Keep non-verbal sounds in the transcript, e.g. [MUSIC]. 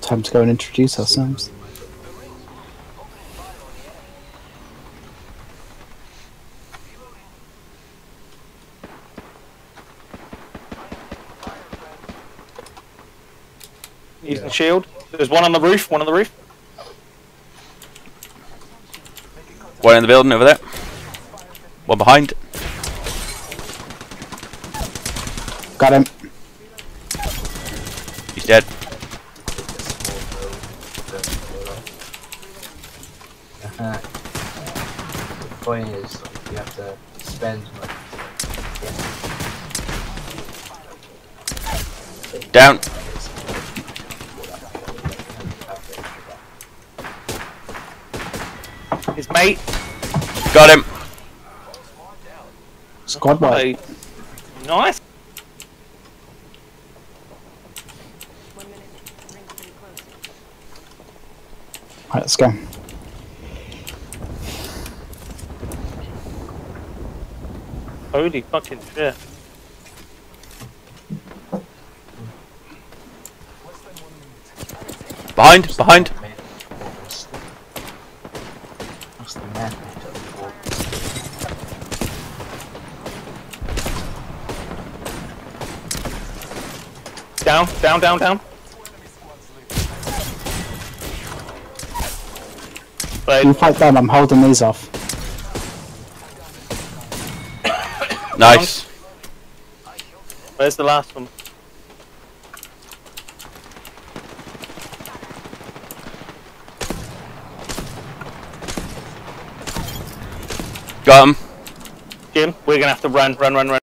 Time to go and introduce ourselves. Using shield. There's one on the roof. One on the roof. One in the building over there. One behind. Got him. He's dead. Uh-huh. [LAUGHS] the point is, you have to spend money. Down. His mate. Got him. Squad wipe. Hey. Nice. Right, let's go. Holy fucking shit. Behind. Behind. What's the map made up for? Down. Down. Down. Down. Blade. You fight them, I'm holding these off. Nice. Where's the last one? Got him. Jim, we're gonna have to run, run, run, run.